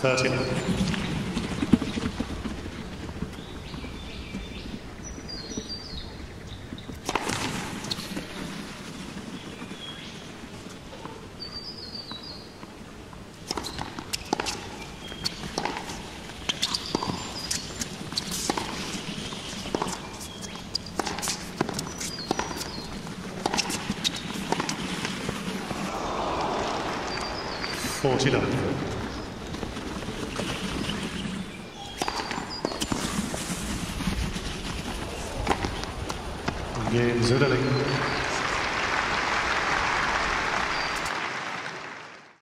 39. Forty-nine. Gegen Söderling.